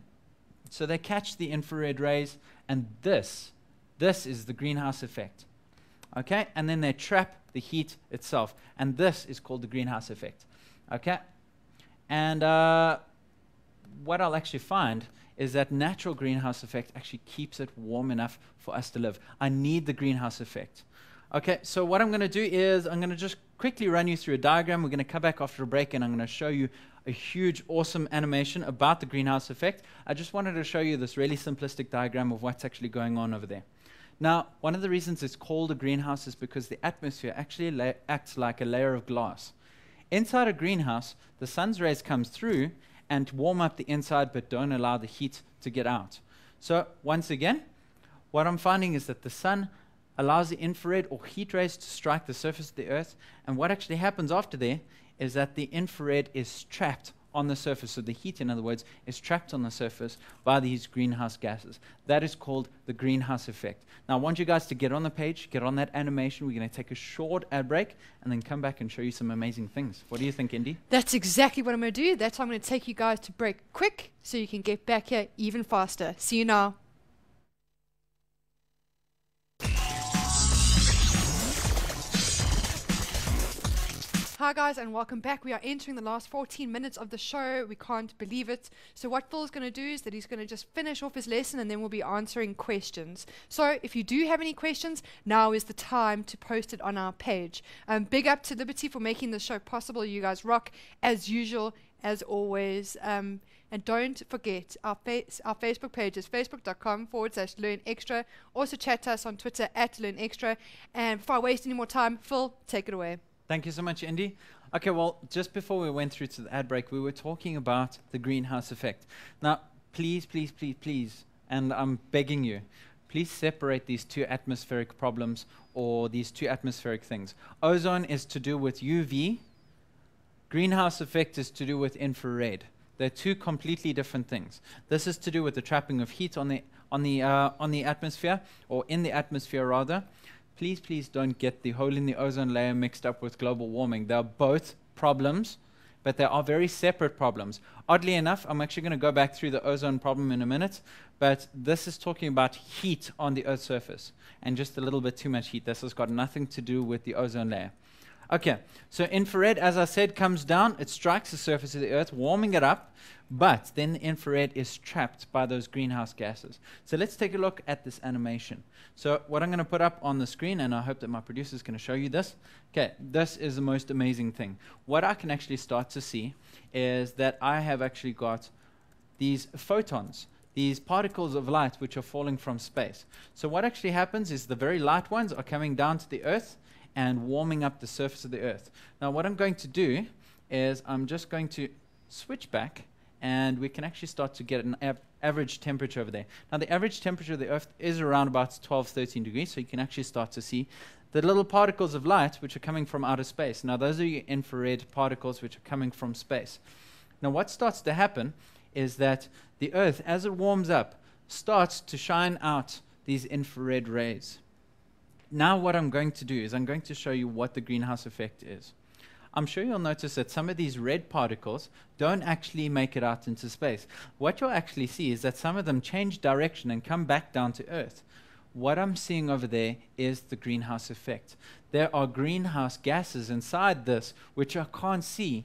So they catch the infrared rays, and this, this is the greenhouse effect. Okay? And then they trap the heat itself. And this is called the greenhouse effect. Okay? And uh, what I'll actually find is that natural greenhouse effect actually keeps it warm enough for us to live. I need the greenhouse effect. Okay, so what I'm going to do is I'm going to just quickly run you through a diagram. We're going to come back after a break and I'm going to show you a huge, awesome animation about the greenhouse effect. I just wanted to show you this really simplistic diagram of what's actually going on over there. Now, one of the reasons it's called a greenhouse is because the atmosphere actually acts like a layer of glass. Inside a greenhouse, the sun's rays comes through and warm up the inside but don't allow the heat to get out. So once again, what I'm finding is that the sun allows the infrared or heat rays to strike the surface of the earth and what actually happens after there is that the infrared is trapped on the surface. So the heat, in other words, is trapped on the surface by these greenhouse gases. That is called the greenhouse effect. Now, I want you guys to get on the page, get on that animation. We're going to take a short ad break and then come back and show you some amazing things. What do you think, Indy? That's exactly what I'm going to do. That's why I'm going to take you guys to break quick so you can get back here even faster. See you now. Hi guys and welcome back. We are entering the last 14 minutes of the show. We can't believe it. So what Phil's going to do is that he's going to just finish off his lesson and then we'll be answering questions. So if you do have any questions, now is the time to post it on our page. Um, big up to Liberty for making the show possible. You guys rock as usual, as always. Um, and don't forget our, our Facebook page is facebook.com forward slash learn extra. Also chat to us on Twitter at learn extra. And before I waste any more time, Phil, take it away. Thank you so much, Indy. Okay, well, just before we went through to the ad break, we were talking about the greenhouse effect. Now, please, please, please, please, and I'm begging you, please separate these two atmospheric problems or these two atmospheric things. Ozone is to do with UV, greenhouse effect is to do with infrared. They're two completely different things. This is to do with the trapping of heat on the on the uh, on the atmosphere or in the atmosphere rather, please, please don't get the hole in the ozone layer mixed up with global warming. They are both problems, but they are very separate problems. Oddly enough, I'm actually going to go back through the ozone problem in a minute, but this is talking about heat on the Earth's surface and just a little bit too much heat. This has got nothing to do with the ozone layer. Okay, so infrared, as I said, comes down, it strikes the surface of the Earth, warming it up, but then the infrared is trapped by those greenhouse gases. So let's take a look at this animation. So what I'm going to put up on the screen, and I hope that my producer is going to show you this. Okay, this is the most amazing thing. What I can actually start to see is that I have actually got these photons these particles of light which are falling from space. So what actually happens is the very light ones are coming down to the earth and warming up the surface of the earth. Now what I'm going to do is I'm just going to switch back and we can actually start to get an av average temperature over there. Now the average temperature of the earth is around about 12, 13 degrees, so you can actually start to see the little particles of light which are coming from outer space. Now those are your infrared particles which are coming from space. Now what starts to happen is that the earth, as it warms up, starts to shine out these infrared rays. Now what I'm going to do is I'm going to show you what the greenhouse effect is. I'm sure you'll notice that some of these red particles don't actually make it out into space. What you'll actually see is that some of them change direction and come back down to Earth. what I'm seeing over there is the greenhouse effect. There are greenhouse gases inside this which I can't see,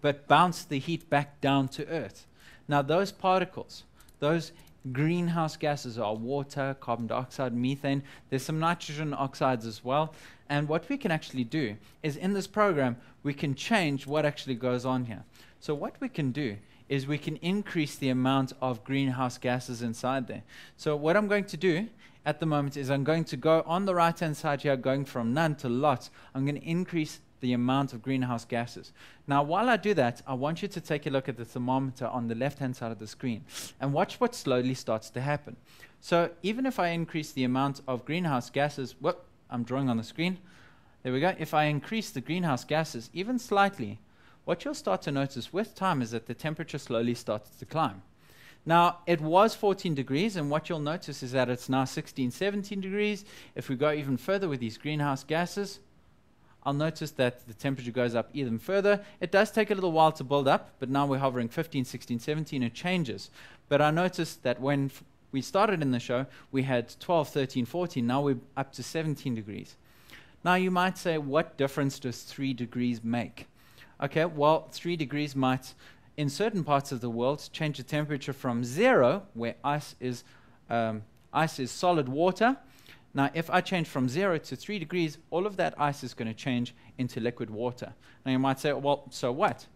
but bounce the heat back down to Earth. Now, those particles, those greenhouse gases are water, carbon dioxide, methane. There's some nitrogen oxides as well. And what we can actually do is in this program, we can change what actually goes on here. So, what we can do is we can increase the amount of greenhouse gases inside there. So, what I'm going to do at the moment is I'm going to go on the right hand side here, going from none to lots. I'm going to increase the amount of greenhouse gases. Now, while I do that, I want you to take a look at the thermometer on the left hand side of the screen and watch what slowly starts to happen. So, even if I increase the amount of greenhouse gases, whoop, I'm drawing on the screen. There we go. If I increase the greenhouse gases even slightly, what you'll start to notice with time is that the temperature slowly starts to climb. Now, it was 14 degrees, and what you'll notice is that it's now 16, 17 degrees. If we go even further with these greenhouse gases, I'll notice that the temperature goes up even further. It does take a little while to build up, but now we're hovering 15, 16, 17, it changes. But I noticed that when we started in the show, we had 12, 13, 14. Now we're up to 17 degrees. Now you might say, what difference does 3 degrees make? Okay, well, 3 degrees might, in certain parts of the world, change the temperature from zero, where ice is, um, ice is solid water, now, if I change from 0 to 3 degrees, all of that ice is going to change into liquid water. Now, you might say, well, so what?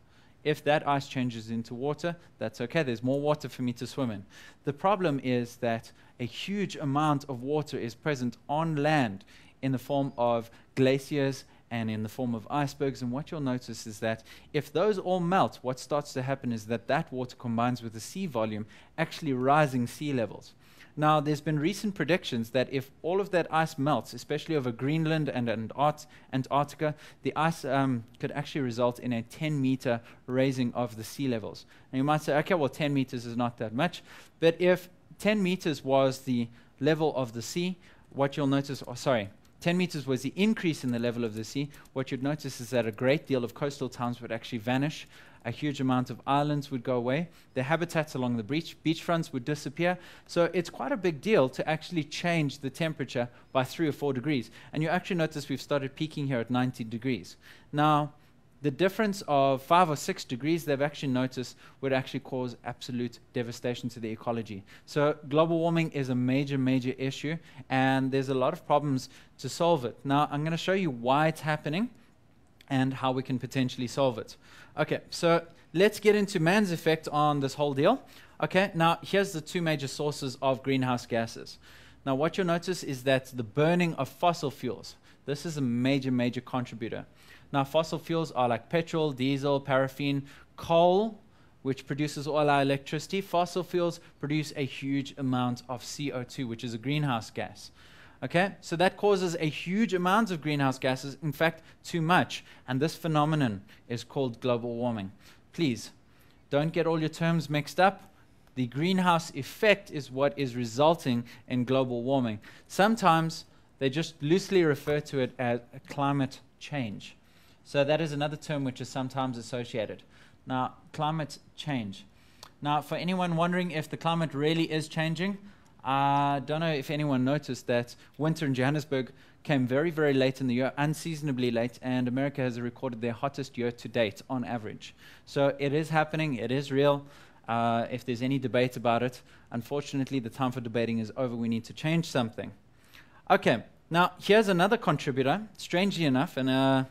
If that ice changes into water, that's okay. There's more water for me to swim in. The problem is that a huge amount of water is present on land in the form of glaciers and in the form of icebergs. And what you'll notice is that if those all melt, what starts to happen is that that water combines with the sea volume, actually rising sea levels. Now, there's been recent predictions that if all of that ice melts, especially over Greenland and and Art- Antarctica, the ice um, could actually result in a 10 meter raising of the sea levels. And you might say, okay, well, 10 meters is not that much. But if 10 meters was the level of the sea, what you'll notice, oh, sorry, 10 meters was the increase in the level of the sea. What you'd notice is that a great deal of coastal towns would actually vanish a huge amount of islands would go away. The habitats along the beach, beachfronts would disappear. So it's quite a big deal to actually change the temperature by three or four degrees. And you actually notice we've started peaking here at 90 degrees. Now, the difference of five or six degrees they've actually noticed would actually cause absolute devastation to the ecology. So global warming is a major, major issue, and there's a lot of problems to solve it. Now, I'm going to show you why it's happening and how we can potentially solve it. Okay, so let's get into man's effect on this whole deal. Okay, now here's the two major sources of greenhouse gases. Now, what you'll notice is that the burning of fossil fuels, this is a major, major contributor. Now, fossil fuels are like petrol, diesel, paraffin, coal, which produces all our electricity. Fossil fuels produce a huge amount of CO2, which is a greenhouse gas. Okay, so that causes a huge amount of greenhouse gases, in fact, too much. And this phenomenon is called global warming. Please, don't get all your terms mixed up. The greenhouse effect is what is resulting in global warming. Sometimes they just loosely refer to it as climate change. So that is another term which is sometimes associated. Now, climate change. Now, for anyone wondering if the climate really is changing, I don't know if anyone noticed that winter in Johannesburg came very, very late in the year, unseasonably late, and America has recorded their hottest year to date on average. So it is happening, it is real. Uh, if there's any debate about it, unfortunately, the time for debating is over. We need to change something. Okay, now here's another contributor, strangely enough, and uh,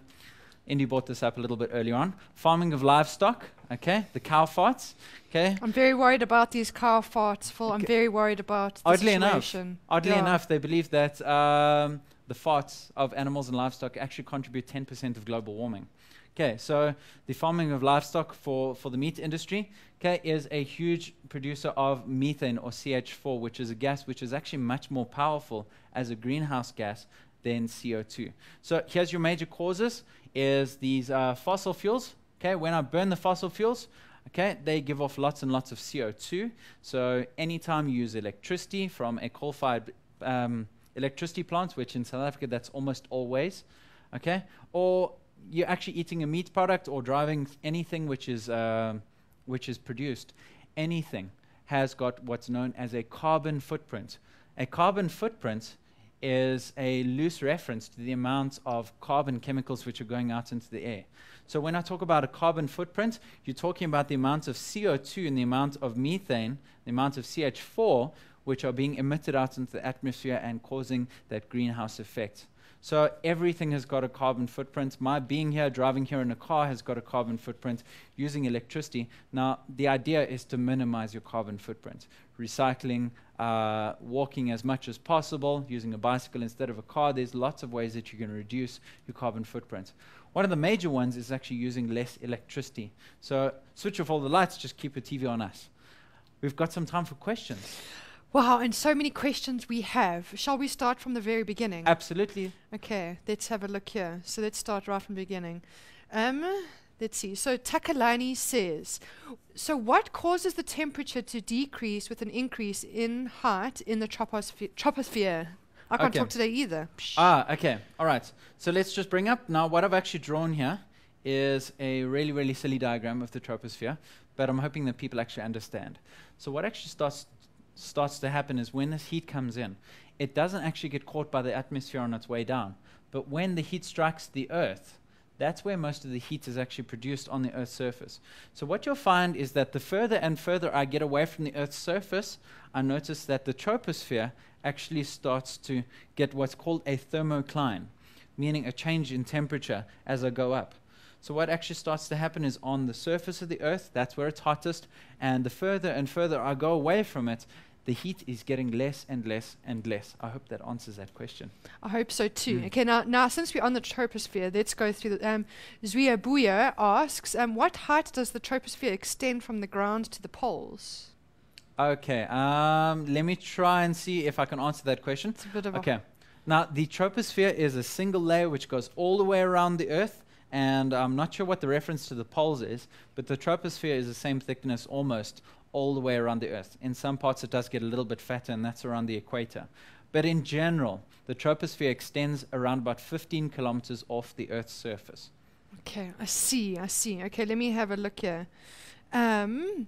Indy brought this up a little bit earlier on farming of livestock, okay, the cow farts. Okay. I'm very worried about these cow farts, Phil. Okay. I'm very worried about the oddly situation. Enough, oddly yeah. enough, they believe that um, the farts of animals and livestock actually contribute 10% of global warming. Okay, so the farming of livestock for, for the meat industry, okay, is a huge producer of methane or CH4, which is a gas which is actually much more powerful as a greenhouse gas than CO2. So here's your major causes: is these uh, fossil fuels. Okay, when I burn the fossil fuels, Okay, they give off lots and lots of CO2. So anytime you use electricity from a coal-fired um, electricity plant, which in South Africa that's almost always, okay, or you're actually eating a meat product or driving anything which is uh, which is produced, anything has got what's known as a carbon footprint. a carbon footprint is a loose reference to the amount of carbon chemicals which are going out into the air. So when I talk about a carbon footprint, you're talking about the amount of CO2 and the amount of methane, the amount of CH4, which are being emitted out into the atmosphere and causing that greenhouse effect. So everything has got a carbon footprint. My being here, driving here in a car, has got a carbon footprint using electricity. Now, the idea is to minimize your carbon footprint. Recycling, uh, walking as much as possible, using a bicycle instead of a car. There's lots of ways that you can reduce your carbon footprint. One of the major ones is actually using less electricity. So switch off all the lights, just keep the TV on us. We've got some time for questions. Wow, and so many questions we have. Shall we start from the very beginning? Absolutely. Okay, let's have a look here. So let's start right from the beginning. Um, let's see. So Takalani says, so what causes the temperature to decrease with an increase in height in the troposphere? troposphere? I can't Okay. talk today either. Psh. Ah, okay. All right. So let's just bring up now what I've actually drawn here is a really, really silly diagram of the troposphere, but I'm hoping that people actually understand. So what actually starts starts to happen is when this heat comes in, it doesn't actually get caught by the atmosphere on its way down. But when the heat strikes the earth, that's where most of the heat is actually produced on the Earth's surface. So what you'll find is that the further and further I get away from the Earth's surface, I notice that the troposphere actually starts to get what's called a thermocline, meaning a change in temperature as I go up. So what actually starts to happen is on the surface of the Earth, that's where it's hottest, and the further and further I go away from it, the heat is getting less and less and less. I hope that answers that question. I hope so too. Mm. Okay, now, now since we're on the troposphere, let's go through the. Um, Zuya Buya asks, um, what height does the troposphere extend from the ground to the poles? Okay, um, let me try and see if I can answer that question. It's a bit of a Okay. Now, the troposphere is a single layer which goes all the way around the Earth, and I'm not sure what the reference to the poles is, but the troposphere is the same thickness almost all the way around the Earth. In some parts, it does get a little bit fatter, and that's around the equator. But in general, the troposphere extends around about 15 kilometers off the Earth's surface. Okay, I see, I see. Okay, let me have a look here. Um,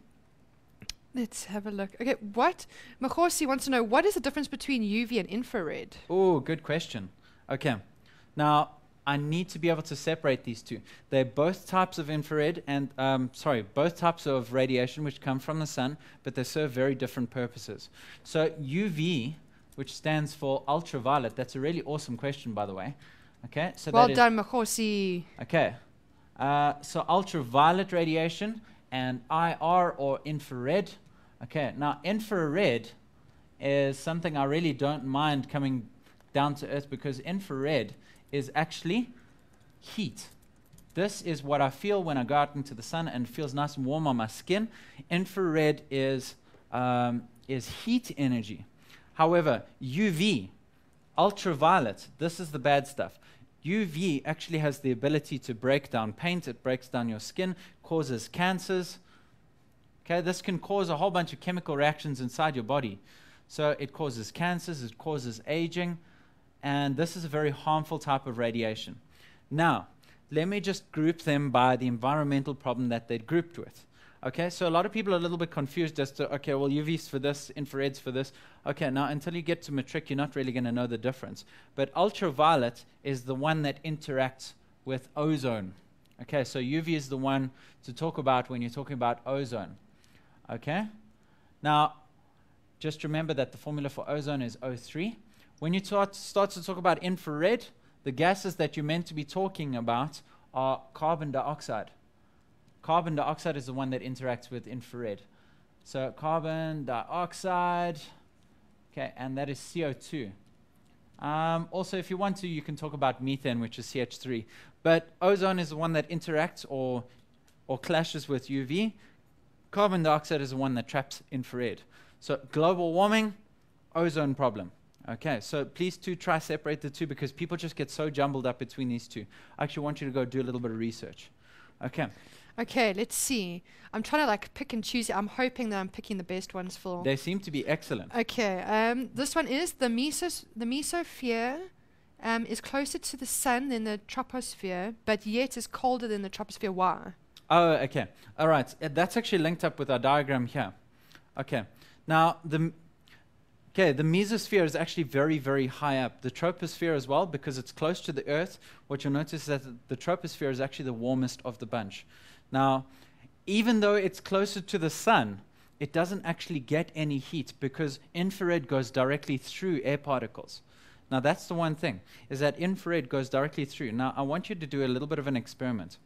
let's have a look. Okay, what? Mahosi wants to know what is the difference between UV and infrared? Oh, good question. Okay. Now, I need to be able to separate these two. They're both types of infrared and, um, sorry, both types of radiation which come from the sun, but they serve very different purposes. So, UV, which stands for ultraviolet, that's a really awesome question, by the way. Okay. So well done. Okay. Uh, so ultraviolet radiation and IR or infrared. Okay. Now infrared is something I really don't mind coming down to earth because infrared is actually heat. This is what I feel when I go out into the sun and feels nice and warm on my skin. Infrared is um, is heat energy. However, UV, ultraviolet, this is the bad stuff. UV actually has the ability to break down paint, it breaks down your skin, causes cancers. Okay, this can cause a whole bunch of chemical reactions inside your body. So it causes cancers, it causes aging, and this is a very harmful type of radiation. Now, let me just group them by the environmental problem that they're grouped with. Okay, so a lot of people are a little bit confused as to, okay, well, UV's for this, infrared's for this. Okay, now until you get to matric, you're not really going to know the difference. But ultraviolet is the one that interacts with ozone. Okay, so UV is the one to talk about when you're talking about ozone. Okay, now just remember that the formula for ozone is O3. When you start, start to talk about infrared, the gases that you're meant to be talking about are carbon dioxide. Carbon dioxide is the one that interacts with infrared. So carbon dioxide, okay, and that is CO2. Um, also, if you want to, you can talk about methane, which is CH3. But ozone is the one that interacts or, or clashes with UV. Carbon dioxide is the one that traps infrared. So global warming, ozone problem. Okay, so please do try separate the two because people just get so jumbled up between these two. I actually want you to go do a little bit of research. Okay. Okay, let's see. I'm trying to like pick and choose. I'm hoping that I'm picking the best ones for. They seem to be excellent. Okay, um, this one is the mesos the mesosphere um, is closer to the sun than the troposphere, but yet is colder than the troposphere. Why? Oh, okay. All right. Uh, that's actually linked up with our diagram here. Okay. Now, the, Okay, the mesosphere is actually very, very high up. The troposphere as well, because it's close to the Earth. What you'll notice is that the- troposphere is actually the warmest of the bunch. Now, even though it's closer to the sun, it doesn't actually get any heat because infrared goes directly through air particles. Now, that's the one thing, is that infrared goes directly through. Now, I want you to do a little bit of an experiment.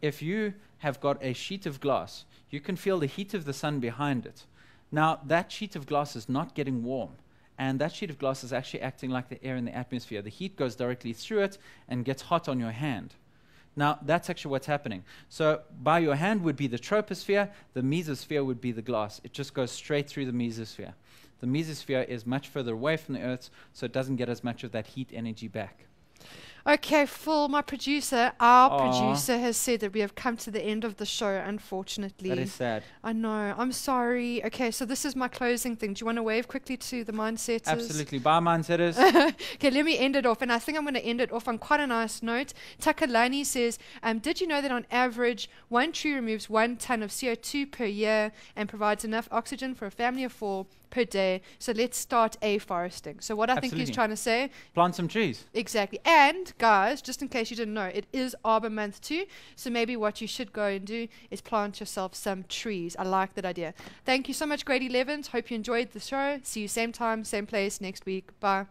If you have got a sheet of glass, you can feel the heat of the sun behind it. Now, that sheet of glass is not getting warm. And that sheet of glass is actually acting like the air in the atmosphere. The heat goes directly through it and gets hot on your hand. Now, that's actually what's happening. So, by your hand would be the troposphere, the mesosphere would be the glass. It just goes straight through the mesosphere. The mesosphere is much further away from the Earth, so it doesn't get as much of that heat energy back. Okay, Phil, my producer, our Aw. producer has said that we have come to the end of the show, unfortunately. That is sad. I know. I'm sorry. Okay, so this is my closing thing. Do you want to wave quickly to the mindsetters? Absolutely. Bye, mindsetters. (laughs) okay, let me end it off. And I think I'm going to end it off on quite a nice note. Takalani says, um, Did you know that on average, one tree removes one ton of CO2 per year and provides enough oxygen for a family of four per day? So let's start afforesting. So, what I think he's trying to say Plant some trees. Exactly. And guys, just in case you didn't know, it is Arbor Month too. So maybe what you should go and do is plant yourself some trees. I like that idea. Thank you so much, Grady Levens. Hope you enjoyed the show. See you same time, same place next week. Bye.